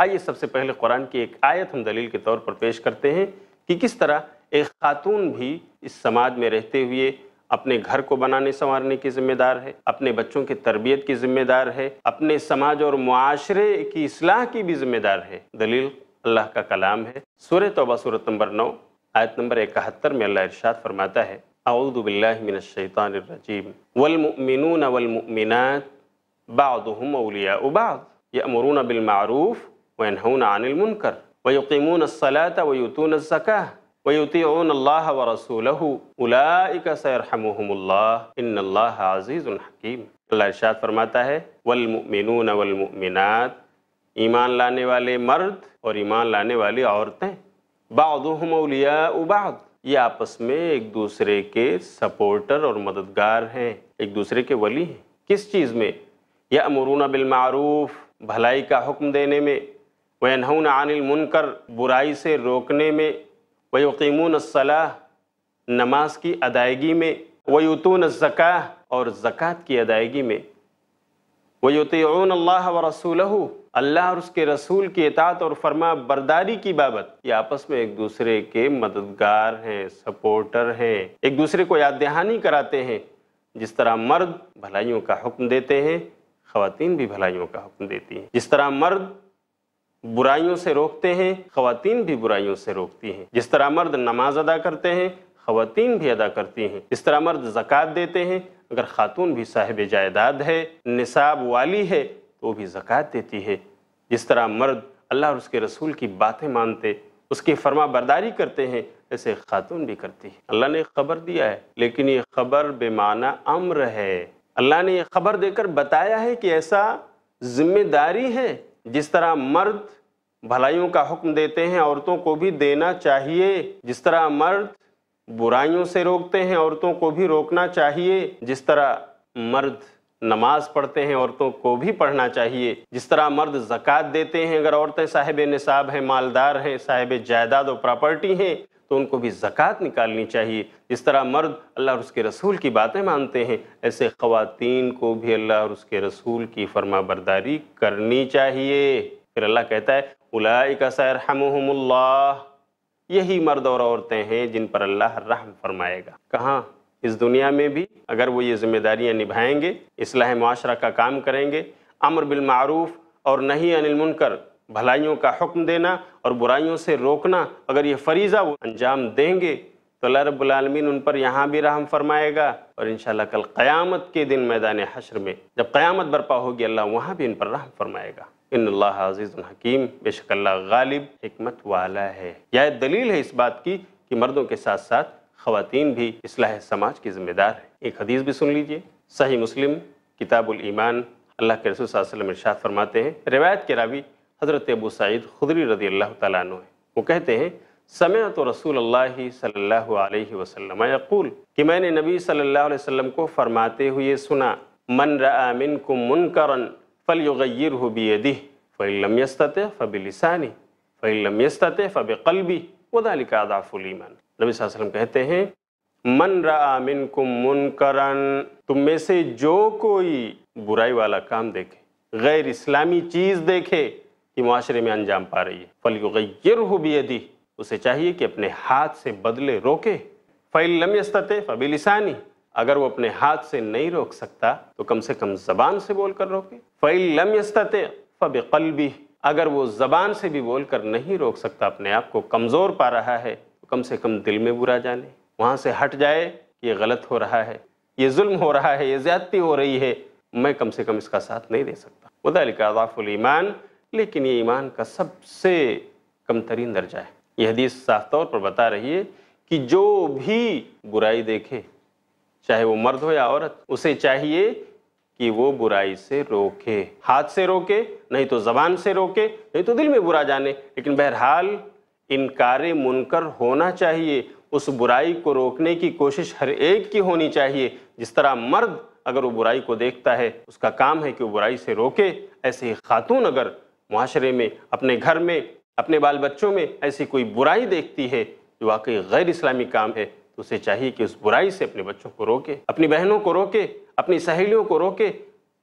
آئیے سب سے پہلے قرآن کی ایک آیت ہم دلیل کے طور پر پیش کرتے ہیں کہ کس طرح ایک خاتون بھی اس سماج میں رہتے ہوئے اپنے گھر کو بنانے سنوارنے کی ذمہ دار ہے، اپنے بچوں کی تربیت کی ذمہ دار ہے، اپنے سماج اور معاشرے کی اصلاح کی بھی ذمہ دار ہے۔ دلیل اللہ کا کلام ہے۔ سورہ توبہ سورت نمبر نو، آیت نمبر اکہتر میں اللہ ارشاد فرماتا ہے، اعوذ باللہ من الشیطان الرجیم، والمؤمنون والمؤمنات بعضهم اولیاء بعض یأمرون بالمعروف وینہون عن المنکر ویقیمون الصلاة ویوتون الزکاة ویطیعون اللہ ورسولہ اولئک سیرحمهم اللہ ان اللہ عزیز حکیم اللہ ارشاد فرماتا ہے، والمؤمنون والمؤمنات، ایمان لانے والے مرد اور ایمان لانے والی عورتیں، بعضهم اولیاء بعض. یہ آپس میں ایک دوسرے کے سپورٹر اور مددگار ہیں، ایک دوسرے کے ولی ہیں. کس چیز میں؟ یأمرون بالمعروف، بھلائی کا حکم دینے میں وینہون عن المنکر برائی سے روکنے میں ویقیمون الصلاح نماز کی ادائیگی میں ویوتون الزکاہ اور زکوٰۃ کی ادائیگی میں۔ ویطیعون اللہ ورسولہ اللہ اور اس کے رسول کی اطاعت اور فرما برداری کی بابت۔ یہ آپس میں ایک دوسرے کے مددگار ہیں، سپورٹر ہیں، ایک دوسرے کو یاد دہانی کراتے ہیں۔ جس طرح مرد بھلائیوں کا حکم دیتے ہیں، خواتین بھی بھلائیوں کا حکم دیتی ہیں۔ جس طرح مرد برائیوں سے روکتے ہیں، خواتین بھی برائیوں سے روکتی ہیں۔ جس طرح مرد نماز ادا کرتے ہیں، خواتین بھی ادا کرتی ہیں۔ جس طرح مرد زکوٰۃ دیتے ہیں، اگر خاتون بھی صاحب جائیداد ہے، نصاب والی ہے، تو وہ بھی زکوٰۃ دیتی ہے۔ جس طرح مرد اللہ اور اس کے رسول کی باتیں مانتے، اس کی فرما برداری کرتے ہیں، ایسے خاتون بھی کرتی ہے اللہ نے خبر دیا ہے، لیکن یہ خبر بے معنی امر ہے۔ اللہ نے یہ خبر دے کر بتایا ہے کہ ایسا ذمہ داری ہے جس طرح مرد بھلائیوں کا حکم دیتے ہیں، عورتوں کو بھی دینا چاہیے۔ جس طرح مرد برائیوں سے روکتے ہیں، عورتوں کو بھی روکنا چاہیے۔ جس طرح مرد نماز پڑھتے ہیں، عورتوں کو بھی پڑھنا چاہیے۔ جس طرح مرد زکوٰۃ دیتے ہیں، اگر عورتیں صاحب نصاب ہیں، مالدار ہیں، صاحب جائیداد و پراپرٹی ہیں تو ان کو بھی زکوٰۃ نکالنی چاہیے۔ جس طرح مرد اللہ اور اس کے رسول کی باتیں مانتے ہیں، ایسے خواتین کو بھی اللہ اور اس کے رسول کی فرما برداری کرنی چاہیے۔ پھر اللہ کہتا ہے اولئک سیرحمہم اللہ۔ یہی مرد اور عورتیں ہیں جن پر اللہ رحم فرمائے گا۔ کہاں؟ اس دنیا میں بھی۔ اگر وہ یہ ذمہ داریاں نبھائیں گے، اصلاح معاشرہ کا کام کریں گے، امر بالمعروف اور نہیں عن المنکر۔ بھلائیوں کا حکم دینا اور برائیوں سے روکنا۔ اگر یہ فریضہ وہ انجام دیں گے، تو اللہ رب العالمین ان پر یہاں بھی رحم فرمائے گا۔ اور انشاءاللہ کل قیامت کے دن میدان حشر میں، جب قیامت برپا ہوگی، اللہ وہاں بھی ان پر رحم فرمائے گا۔ ان اللہ عزیز الحکیم بے شک اللہ غالب، حکمت والا ہے۔ یہ دلیل ہے اس بات کی کہ مردوں کے ساتھ ساتھ خواتین بھی اصلاح سماج کی ذمہ دار ہے ایک حدیث بھی سن لیجیے، صحیح مسلم، کتاب الایمان۔ اللہ کے رسول صلی اللہ علیہ وسلم ارشاد فرماتے ہیں، روایت کے راوی حضرت ابو سعید خدری رضی اللہ تعالیٰ عنہ ہے وہ کہتے ہیں، سمعت رسول اللہ صلی اللہ علیہ وسلم یقول کہ میں نے نبی صلی اللہ علیہ وسلم کو فرماتے ہوئے سنا، من رأى منکم منکرا فلیغیرہ بیدہ، فَإِن لَمْ يَسْتَطِعْ فَبِلِسَانِهِ فَإِن لَمْ يَسْتَطِعْ فَبِقَلْبِهِ وَذَلِكَ أَضْعَفُ الْإِيمَانِ نبی صلی اللہ علیہ وسلم کہتے ہیں، من رأى منکم منکرن، تم میں سے جو کوئی برائی والا کام دیکھے، غیر اسلامی چیز دیکھے کہ معاشرے میں انجام پا رہی ہے۔ فَلْيُغَيِّرْهُ بِيَدِهِ، اسے چاہیے کہ اپنے ہاتھ سے بدلے روکے۔ فَإِن لَمْ يَسْتَطِعْ فَبِلِسَانِهِ، اگر وہ اپنے ہاتھ سے نہیں روک سکتا، تو کم سے کم زبان سے بول کر روکے۔ فَإِن لَمْ يَسْتَطِعْ فَبِقَلْبِهِ، اگر وہ زبان سے بھی بول کر نہیں روک سکتا، اپنے آپ کو کمزور پا رہا ہے، تو کم سے کم دل میں برا جانے۔ وہاں سے ہٹ جائے کہ یہ غلط ہو رہا ہے، یہ ظلم ہو رہا ہے، یہ زیادتی ہو رہی ہے۔ میں کم سے کم اس کا ساتھ نہیں دے سکتا۔ وَذَلِكَ عَضَافُ الْإِيمَانِ لیکن یہ ایمان کا سب سے کم ترین درجہ ہے۔ یہ حدیث صاف طور پر بتا رہی ہے کہ جو بھی برائی دیکھے، چاہے وہ مرد ہو یا عورت، اسے چاہیے کہ وہ برائی سے روکے۔ ہاتھ سے روکے، نہیں تو زبان سے روکے، نہیں تو دل میں برا جانے۔ لیکن بہرحال انکار منکر ہونا چاہیے۔ اس برائی کو روکنے کی کوشش ہر ایک کی ہونی چاہیے۔ جس طرح مرد اگر وہ برائی کو دیکھتا ہے، اس کا کام ہے کہ وہ برائی سے روکے۔ ایسے ہی خاتون اگر معاشرے میں، اپنے گھر میں، اپنے بال بچوں میں ایسی کوئی برائی دیکھتی ہے جو واقعی غیر اسلامی کام ہے، تو اسے چاہیے کہ اس برائی سے اپنے بچوں کو روکے، اپنی بہنوں کو روکے، اپنی سہیلیوں کو روکے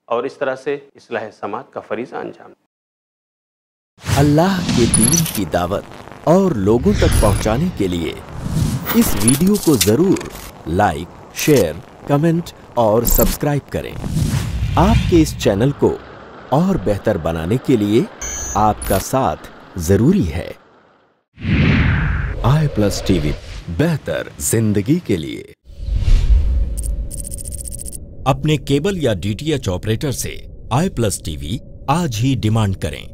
اور اس طرح سے اصلاح سماعت کا فریضہ انجام اللہ کے دین کی دعوت اور لوگوں تک پہنچانے کے لیے اس ویڈیو کو ضرور لائک، شیئر، کمنٹ اور سبسکرائب کریں۔ آپ کے اس چینل کو اور بہتر بنانے کے لیے آپ کا ساتھ ضروری ہے۔ آئی پلس ٹی وی بہتر زندگی کے لیے۔ اپنے کیبل یا ڈی ٹی ایچ آپریٹر سے آئی پلس ٹی وی آج ہی ڈیمانڈ کریں۔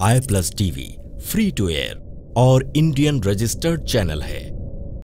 I plus T V free to air اور انڈین رجسٹرڈ چینل ہے۔